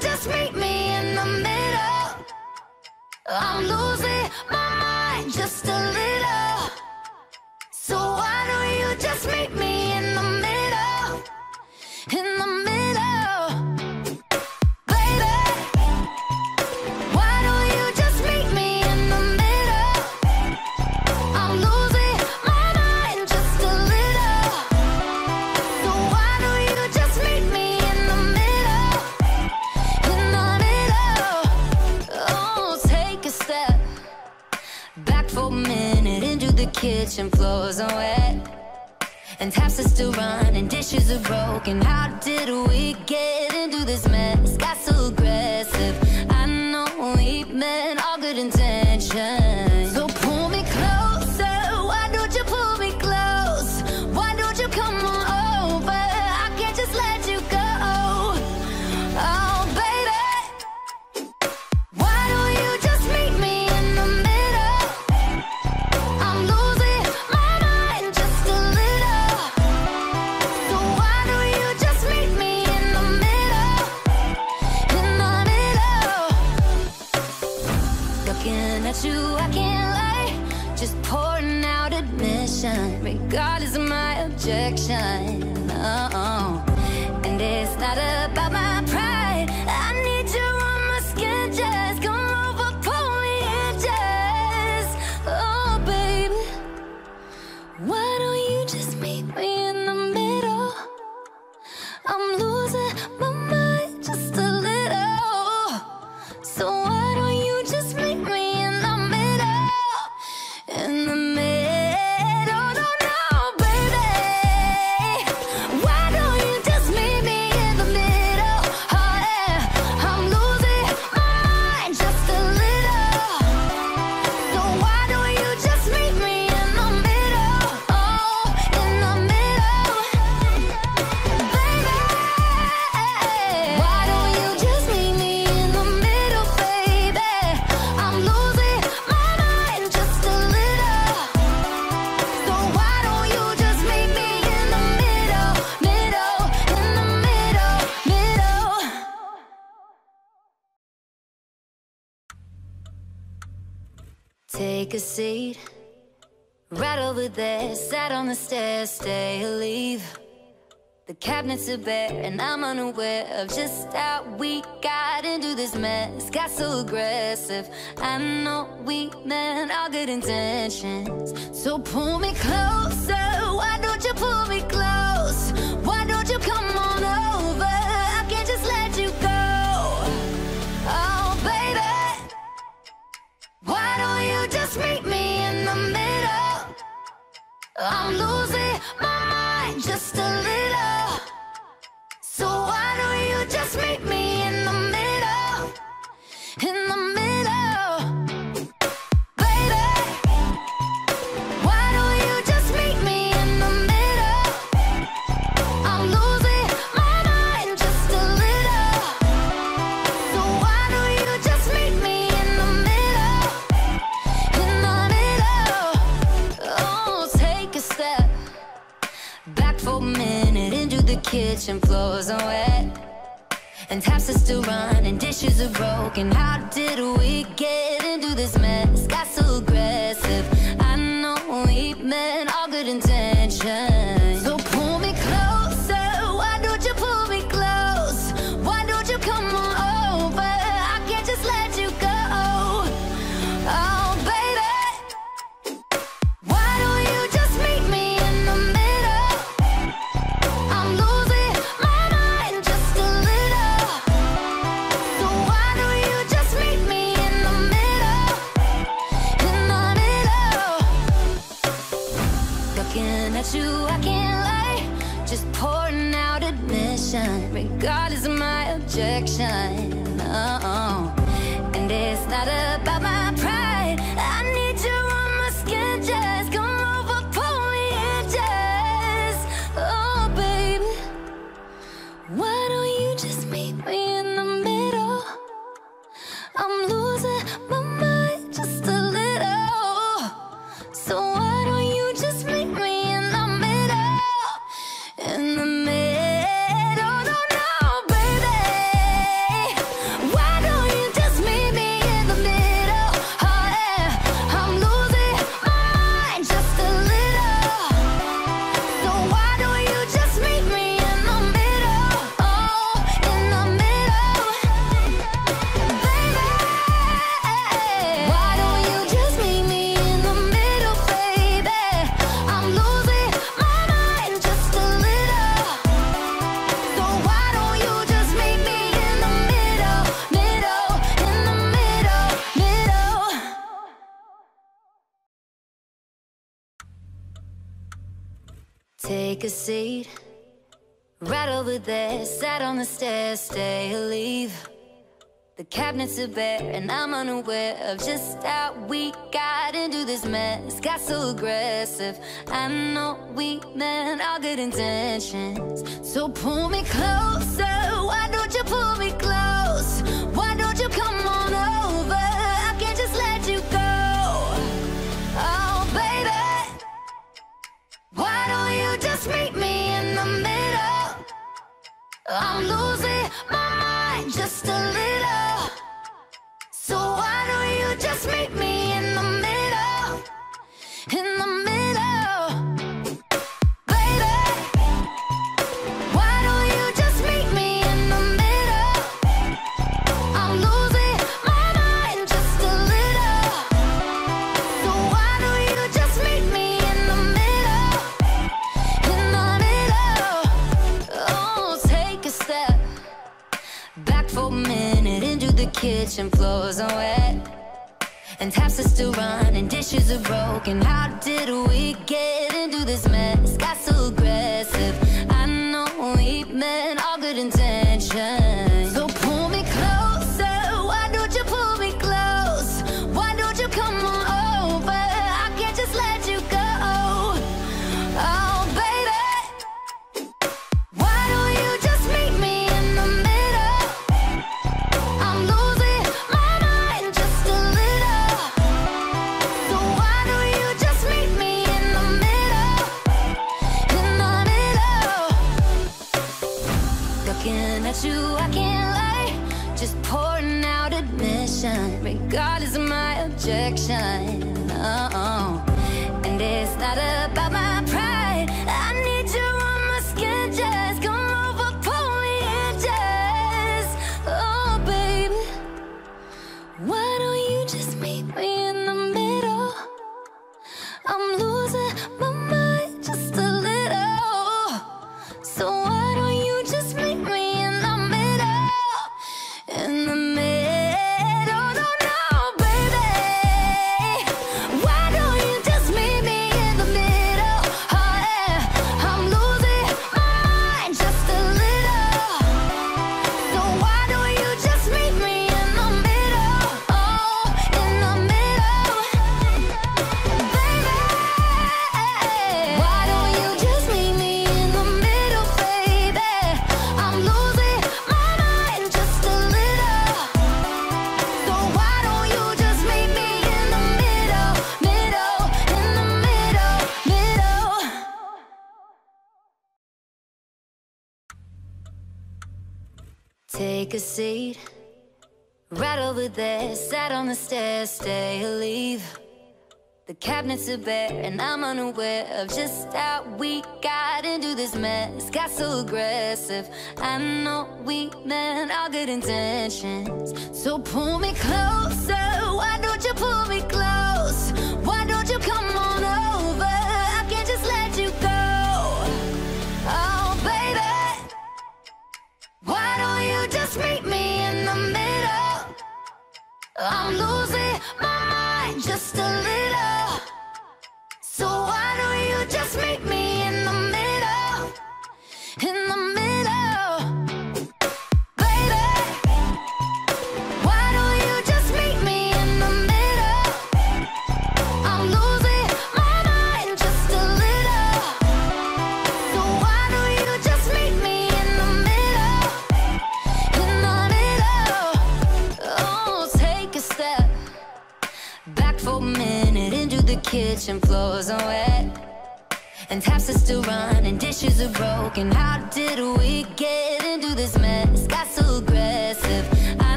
just meet me in the middle. I'm losing my mind just a little. So why don't you just meet me? kitchen floors are wet And taps are still running, dishes are broken. How did we get into this mess? Got so aggressive. I know we meant all good intentions. regardless of my objection. over there, sat on the stairs, stay or leave. The cabinets are bare, and I'm unaware of just how we got into this mess. Got so aggressive. I know we meant all good intentions. So pull me closer. Why don't you pull me close? Why don't you come on over? I can't just let you go. Oh, baby. Why don't you just meet me in the middle? I'm losing my mind just a little. over there, sat on the stairs, stay or leave. The cabinets are bare, and I'm unaware of just how we got into this mess. Got so aggressive. I know we meant all good intentions. So pull me closer. Why don't you pull me close? Why don't you come on over? I can't just let you go. Oh, baby. Why don't you just meet me in the middle? I'm losing my mind just a little. So why don't you just meet me in the middle? In the middle. kitchen floors are wet And taps are still running, dishes are broken How did we get into this mess? Got so Sat on the stairs, stay or leave. The cabinets are bare and I'm unaware Of just how we got into this mess. Got so aggressive I know we meant all good intentions. So pull me closer, why don't you pull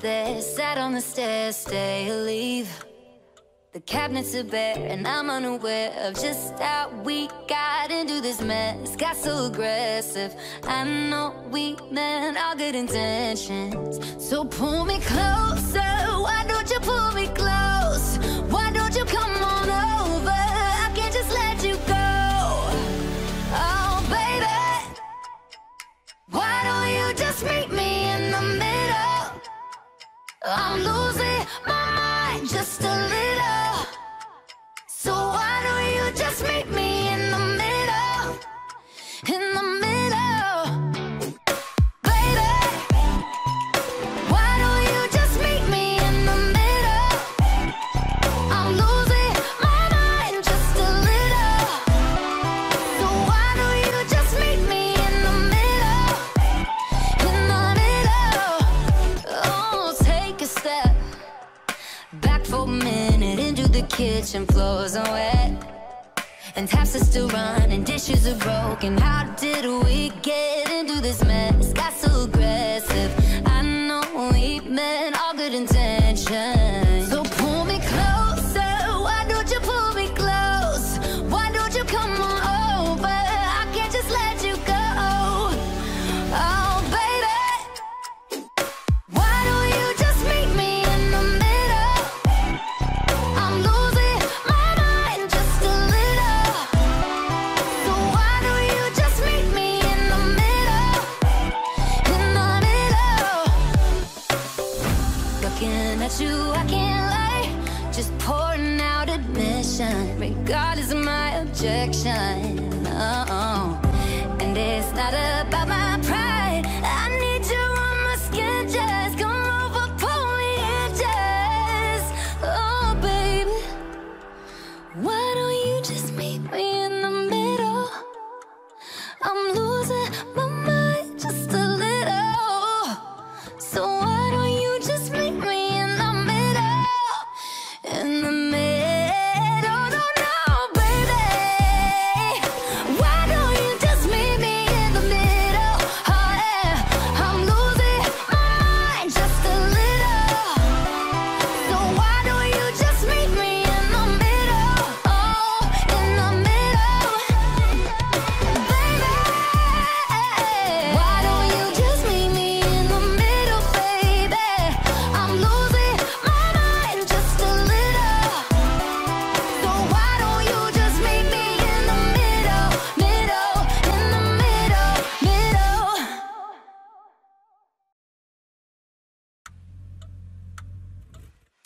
there, sat on the stairs, stay or leave. The cabinets are bare, and I'm unaware of just how we got into this mess. Got so aggressive. I know we meant all good intentions. So pull me closer. Why don't you pull me close? Why don't you come on over? I can't just let you go. Oh, baby. Why don't you just meet me? I'm losing my mind just a little. So why don't you just meet me? kitchen floors are wet And taps are still running, dishes are broken. How did we get into this mess? Got so aggressive. I know we meant all good intentions.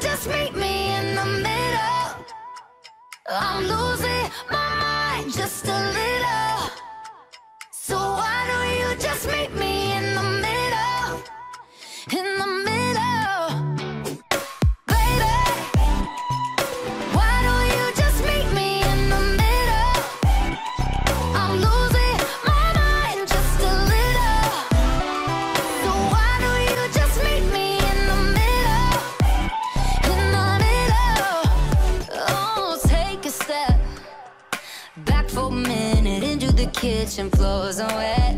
Just meet me in the middle? I'm losing my mind just a little. So why don't you just meet me kitchen. Floors are wet.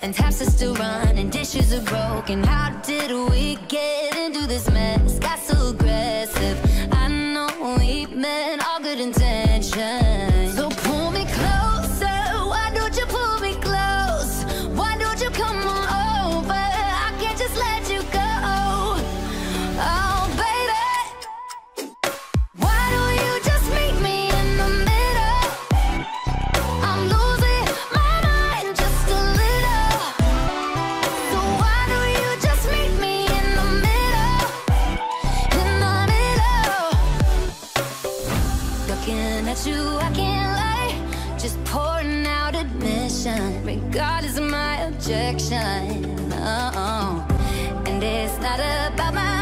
And taps are still running, dishes are broken. How did we get into this mess? Got so aggressive. I know we meant out admission, regardless of my objection. Oh, and it's not about my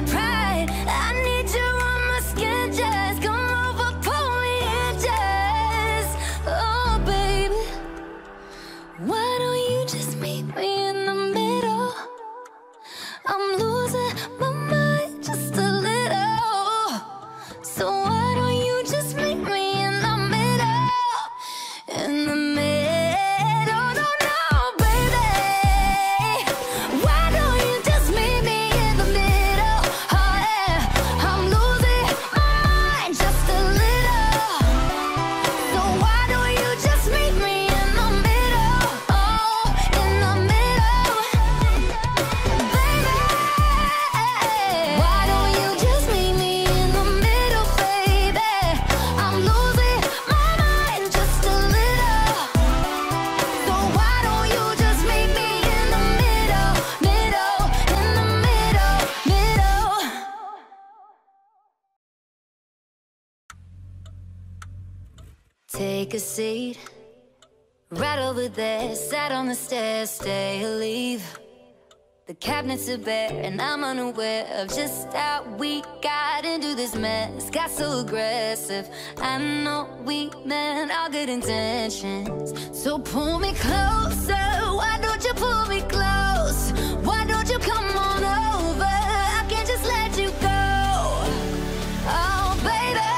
right over there. Sat on the stairs, stay or leave. The cabinets are bare, and I'm unaware of just how we got into this mess. Got so aggressive. I know we meant all good intentions. So pull me closer. Why don't you pull me close? Why don't you come on over? I can't just let you go. Oh, baby.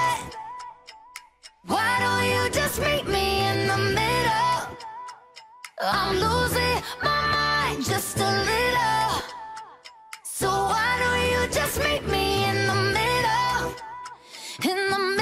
Why don't you just meet me in the middle? I'm losing my mind just a little. So why don't you just meet me in the middle? In the middle,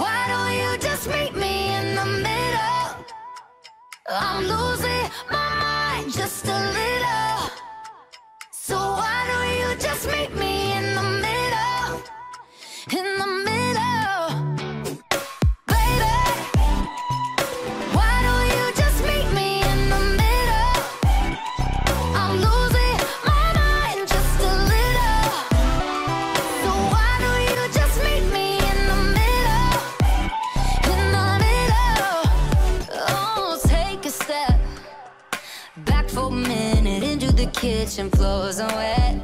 Why don't you just meet me in the middle? I'm losing my mind just a little. So why don't you just meet kitchen floors are wet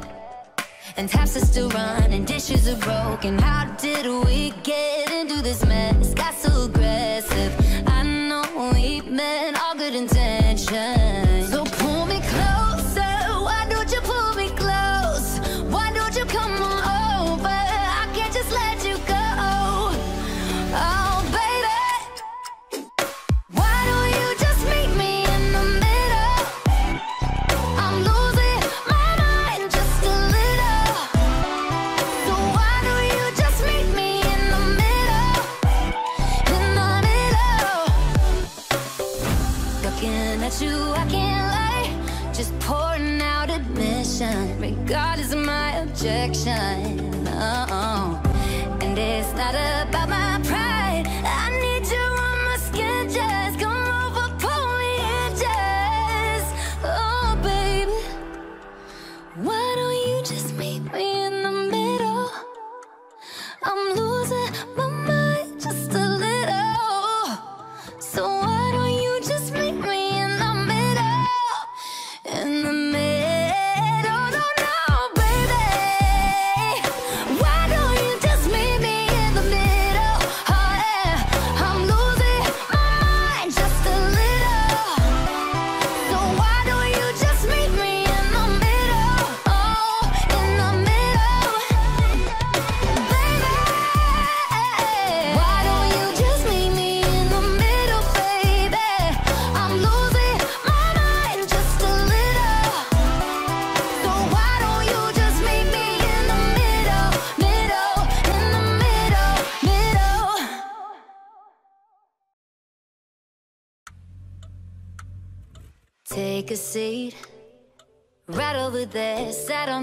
And taps are still running, dishes are broken. How did we get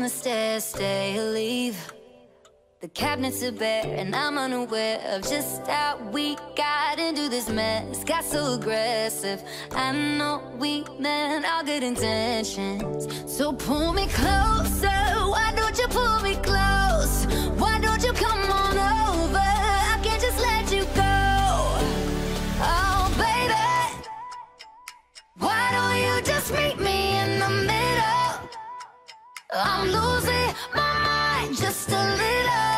the stairs, stay or leave. The cabinets are bare, and I'm unaware of just how we got into this mess. Got so aggressive. I know we meant all good intentions. So pull me closer. Why don't you pull I'm losing my mind just a little.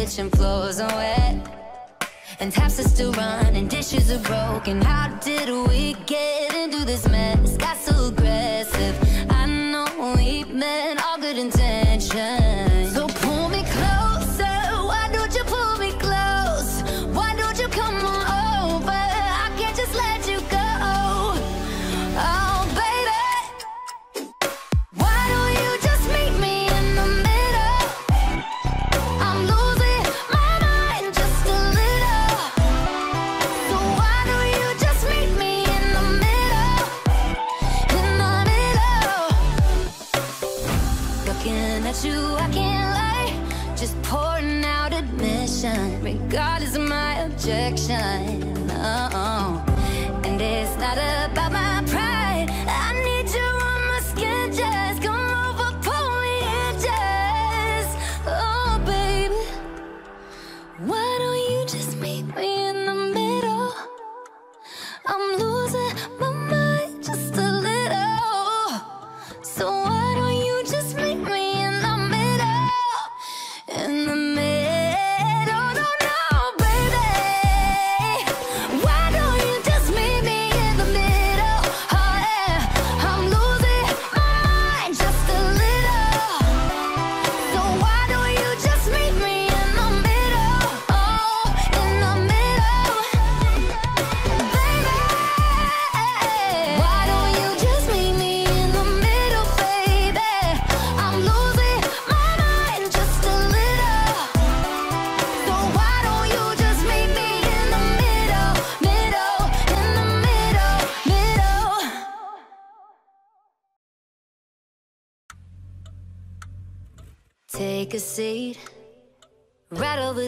kitchen floors are wet And taps are still running, dishes are broken How did we get into this mess? Got so aggressive I know we meant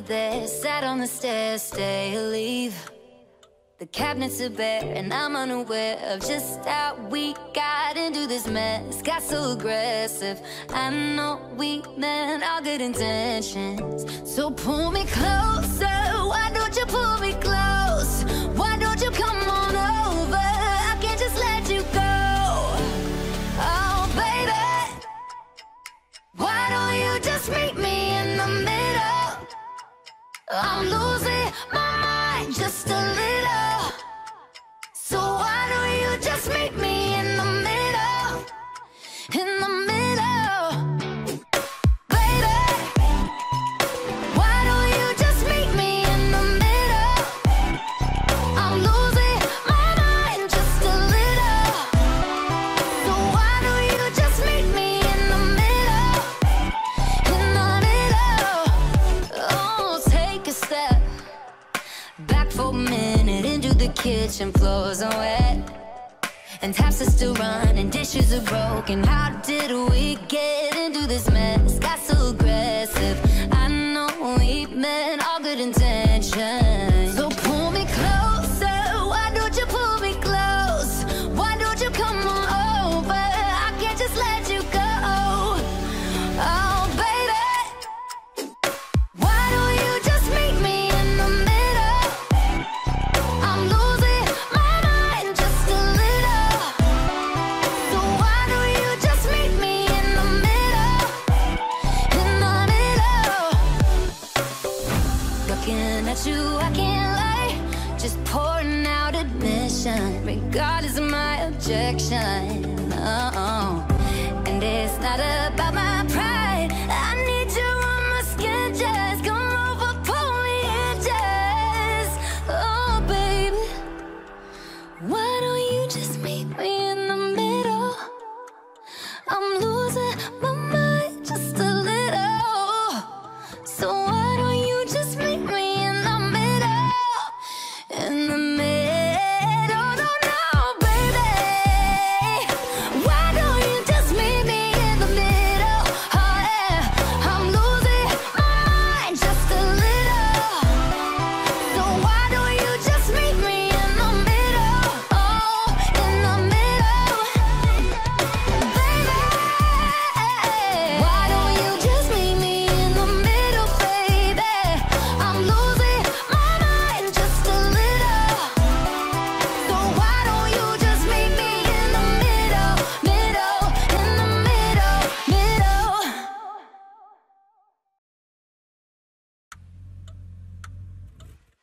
there. Sat on the stairs, stay or leave. The cabinets are bare, and I'm unaware of just how we got into this mess. Got so aggressive. I know we meant all good intentions. So pull me closer. Why don't you pull me close? Why don't you come on over? I can't just let you go. Oh, baby. Why don't you just meet me? I'm losing my mind just a little. So why don't you just meet me in the middle? In the middle. Kitchen. Floors are wet. And taps are still running, dishes are broken. How did we get into this mess? Got so aggressive. I know we meant all good intentions.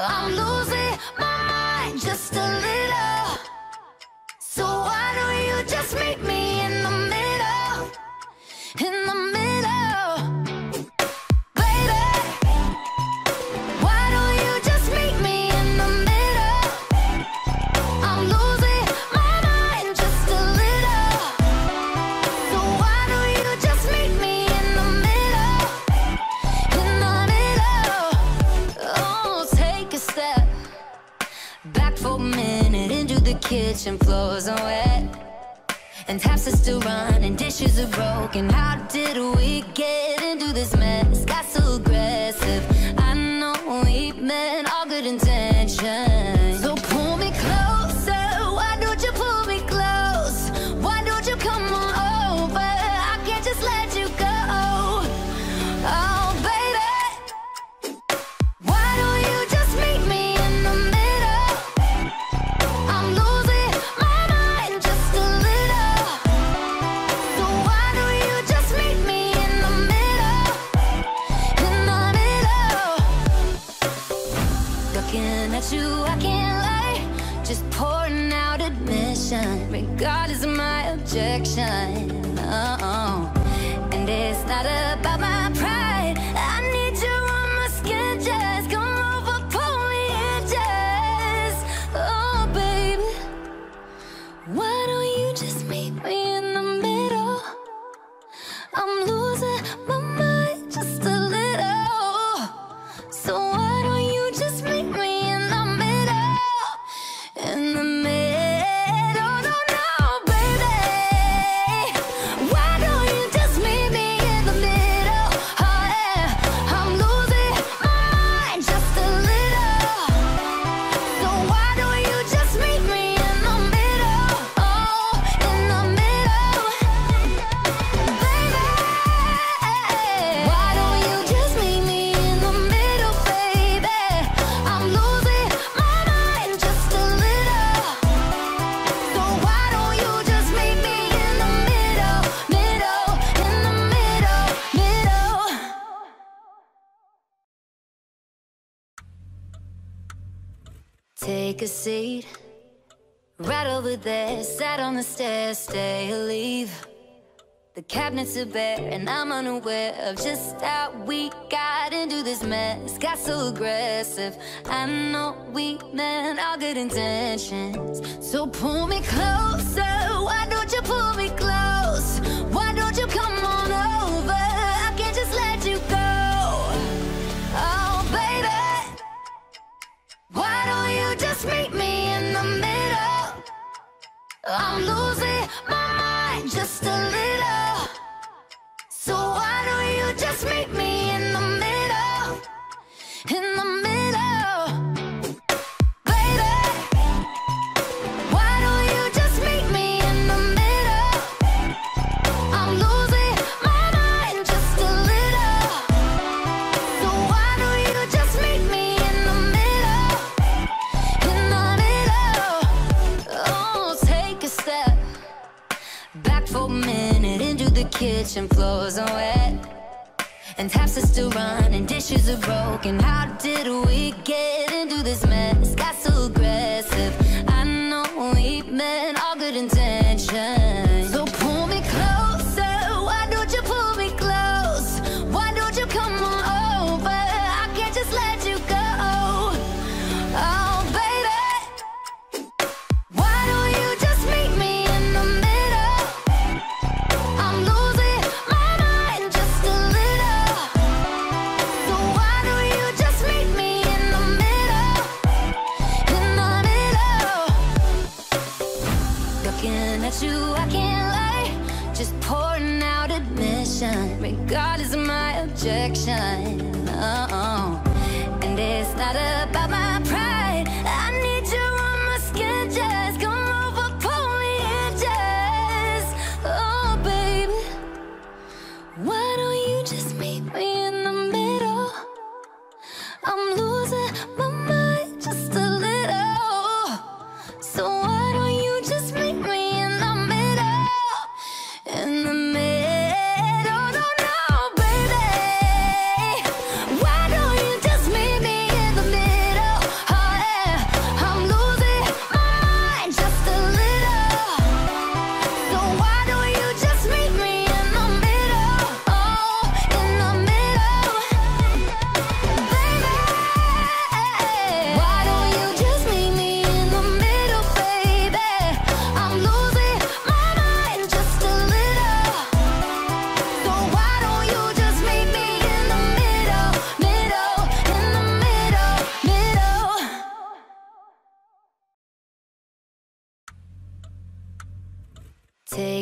I'm losing my mind just a little. So why don't you just meet me kitchen. Floors are wet. And taps are still running, dishes are broken. How did we get into this mess? Got so aggressive. Regardless of my objection. Seat. Right over there Sat on the stairs Stay or leave. The cabinets are bare And I'm unaware of just how we got into this mess. Got so aggressive I know we meant all good intentions. So pull me closer Why don't you pull me close? Why don't you come on over? I can't just let you go. Oh baby, Why don't you just meet me in the middle? I'm losing my mind just a little. So why don't you just meet me in the middle? In the kitchen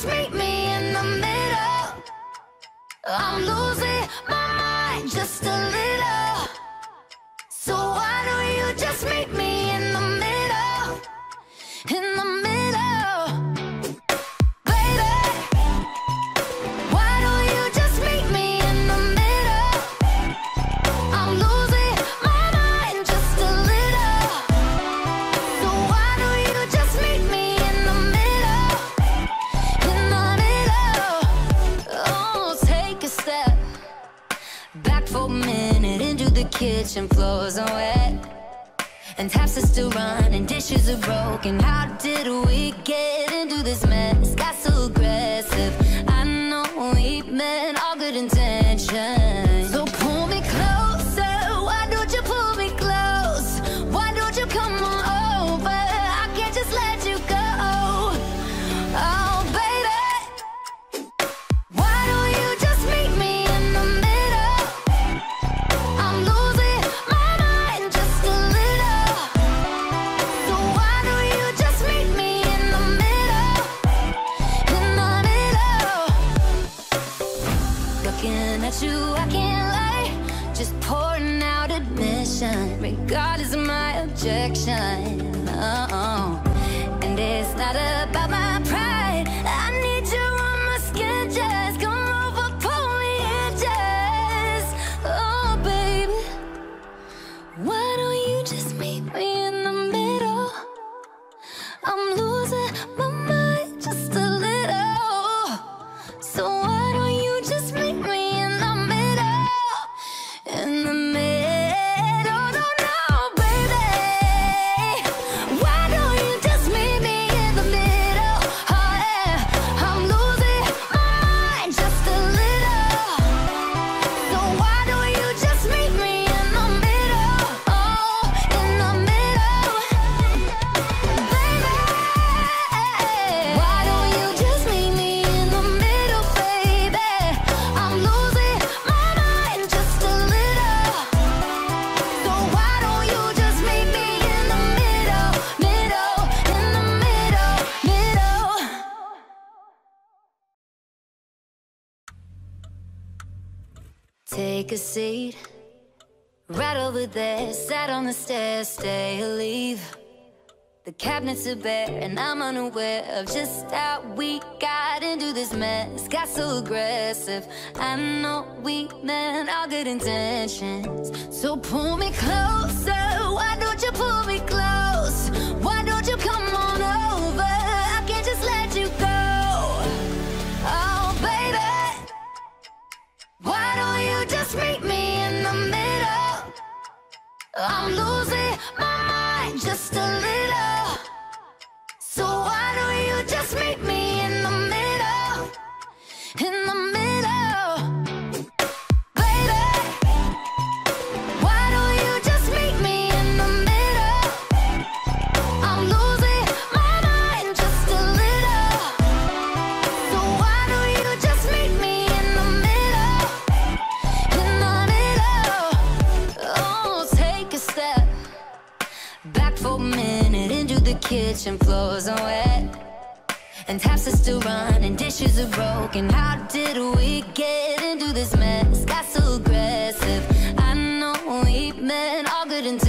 Just meet me in the middle? I'm losing my mind just a little. So why don't you just meet me in the middle? In the kitchen floors are wet And taps are still running, dishes are broken How did we get into this mess? Got so cabinets are bare and I'm unaware of just how we got into this mess Got so aggressive I know we meant all good intentions So pull me closer, why don't you pull me close? Why don't you come on over? I can't just let you go Oh baby Why don't you just meet me in the middle? I'm losing my mind just a little kitchen floors are wet And taps are still running, dishes are broken How did we get into this mess? Got so aggressive I know we meant all good intentions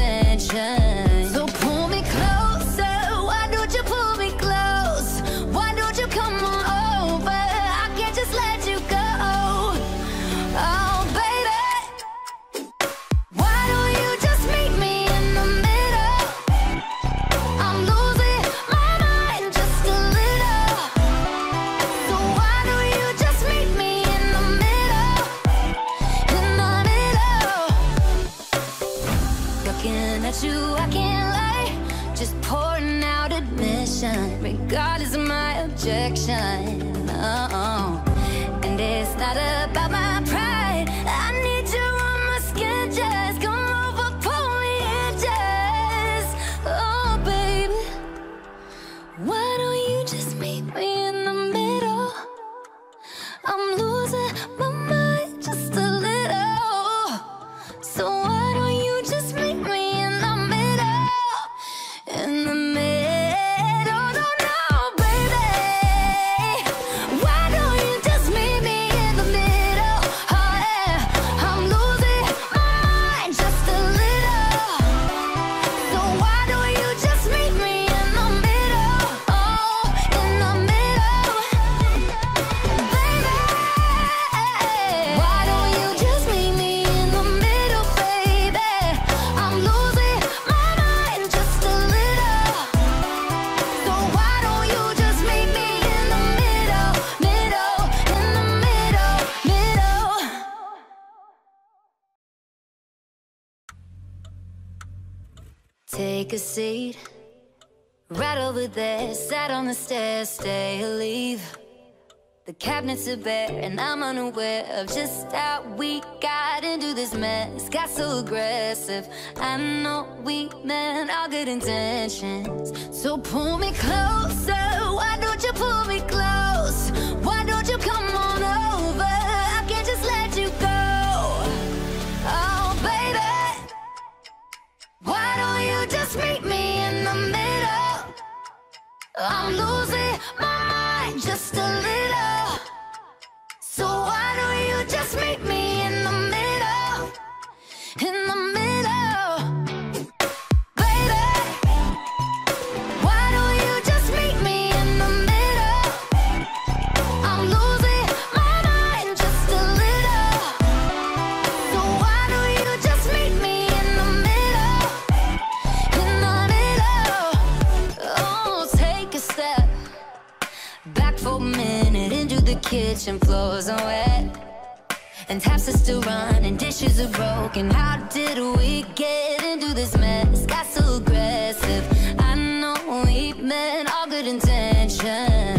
over there. Sat on the stairs, stay or leave. The cabinets are bare, and I'm unaware of just how we got into this mess. Got so aggressive. I know we meant all good intentions. So pull me closer. Why don't you pull me close? Why don't you come on over? I can't just let you go. Oh, baby. Why don't you just meet me in the middle? I'm losing my mind just a little. So why don't you just meet me in the middle? In the kitchen. Floors are wet. And taps are still running, dishes are broken. How did we get into this mess? Got so aggressive. I know we meant all good intentions.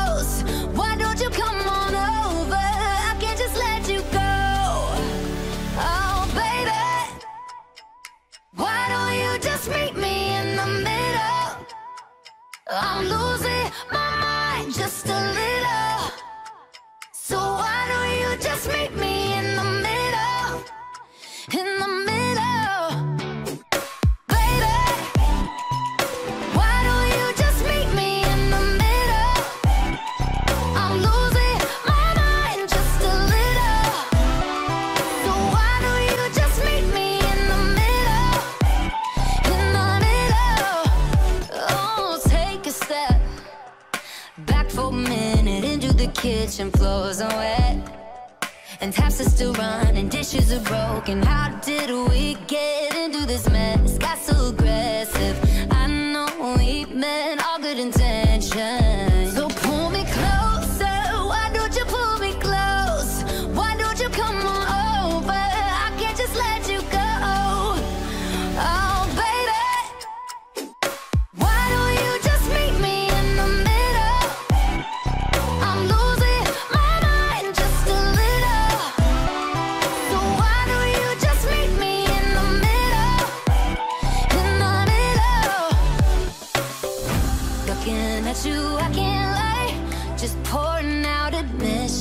Just meet me in the middle? I'm losing my mind just a little. Kitchen. Floors are wet. And taps are still running, dishes are broken. How did we get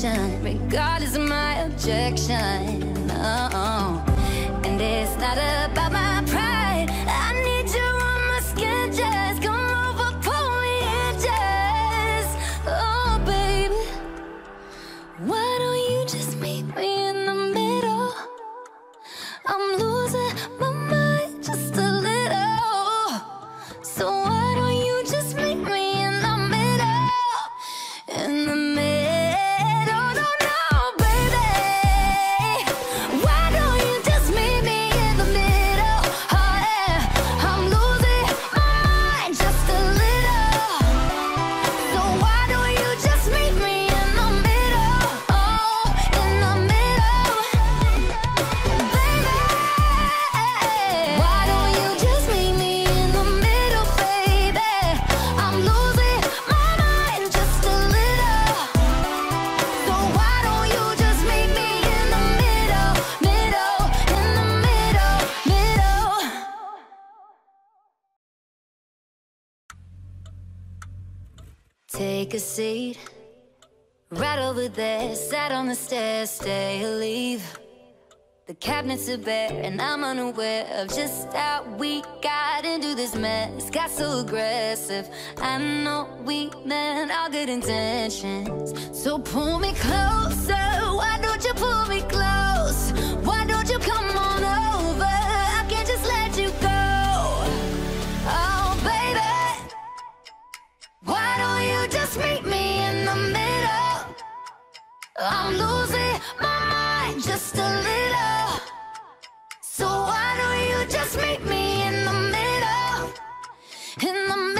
connection, regardless of my objection. Oh, and it's not about my Right over there, sat on the stairs, stay or leave The cabinets are bare and I'm unaware of just how we got into this mess Got so aggressive, I know we meant all good intentions So pull me closer, why don't you pull me close? Why don't you come on? you just meet me in the middle? I'm losing my mind just a little. So why don't you just meet me in the middle? In the middle.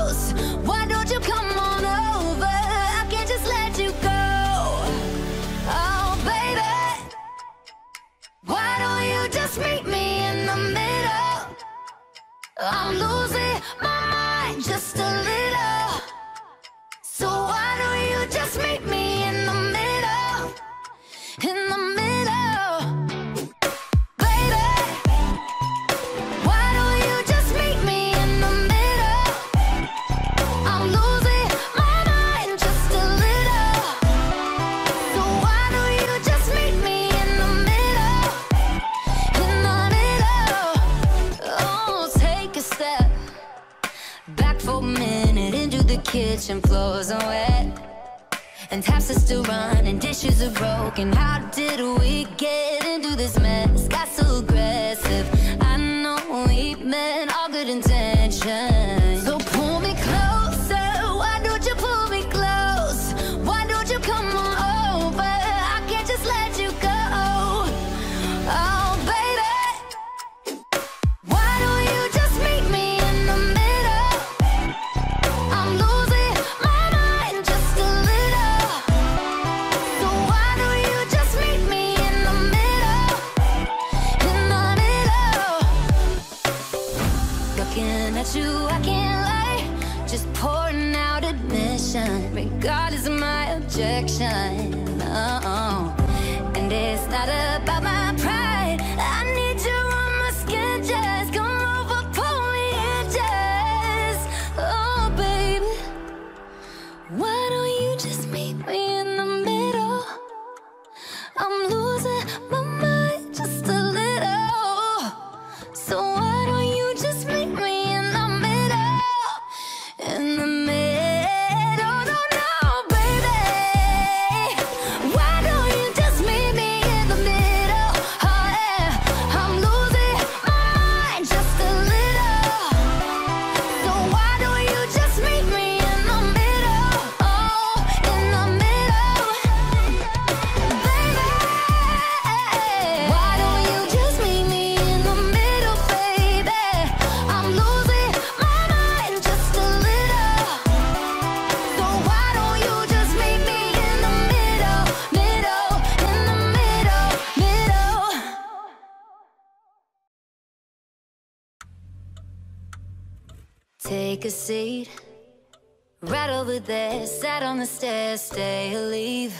Just meet me in the middle. I'm losing my mind just a little. kitchen floors are wet And taps are still running, dishes are broken How did we get into this mess? Got so aggressive, I know we met the stairs, stay or leave.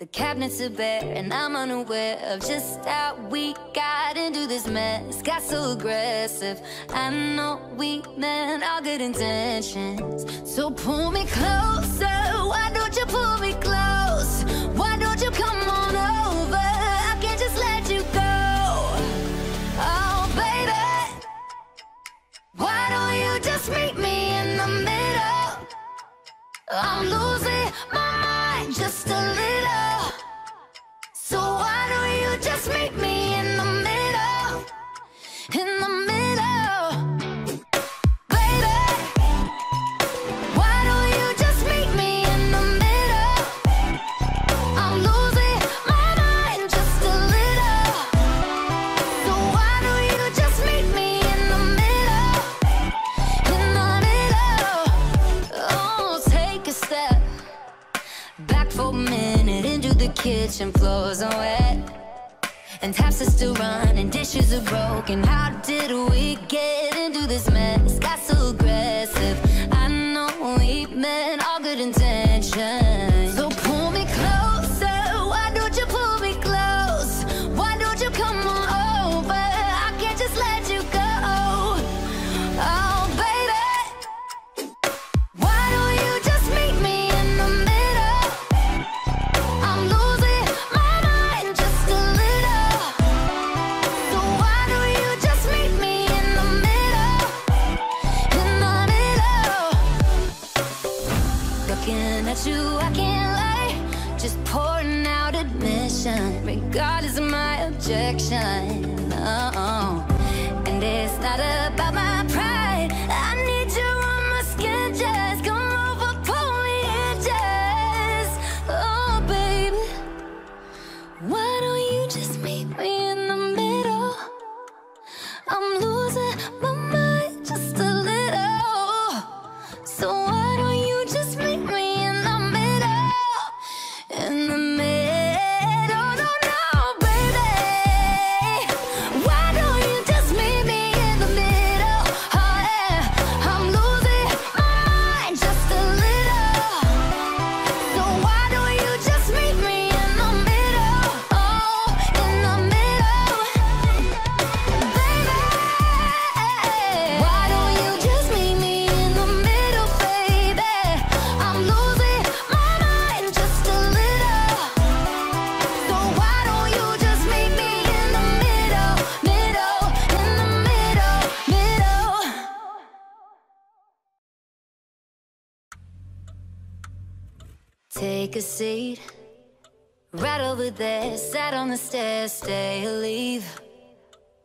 The cabinets are bare, and I'm unaware of just how we got into this mess. Got so aggressive. I know we meant all good intentions. So pull me closer. Why don't you pull me I'm losing. kitchen floors are wet. And taps are still running, dishes are broken. How did we get into this mess? Got so aggressive. I know we meant Over there, sat on the stairs, stay or leave.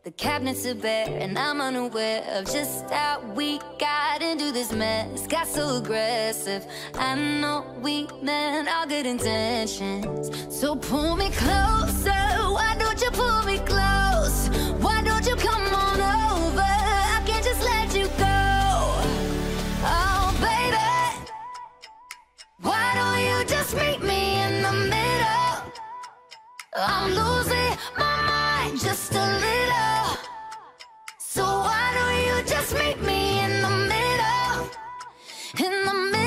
The cabinets are bare, and I'm unaware of just how we got into this mess. Got so aggressive. I know we meant all good intentions. So pull me closer. Why don't you pull me close? Why don't you come on over? I can't just let you go. Oh, baby. Why don't you just meet me in the middle? I'm losing my mind just a little. So why don't you just meet me in the middle? In the middle.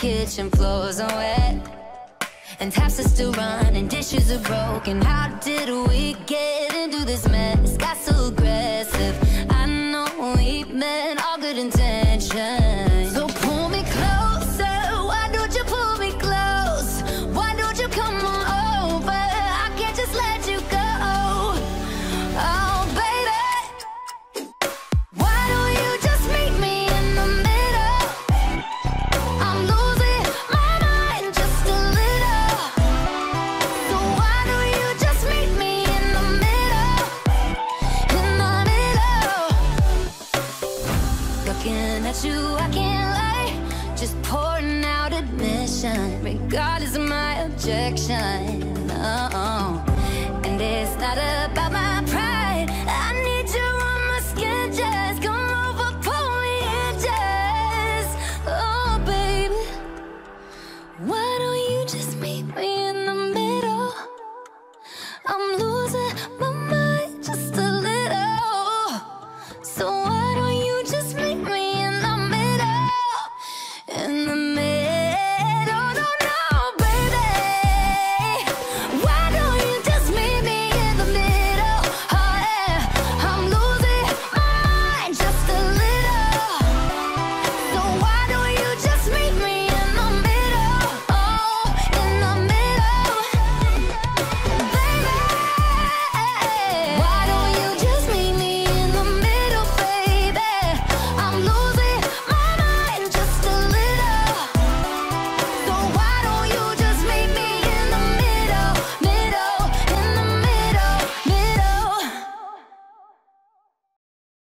Kitchen. Floors are wet. And taps are still running, dishes are broken. How did we get into this mess? Got so aggressive. I know we meant all good intentions.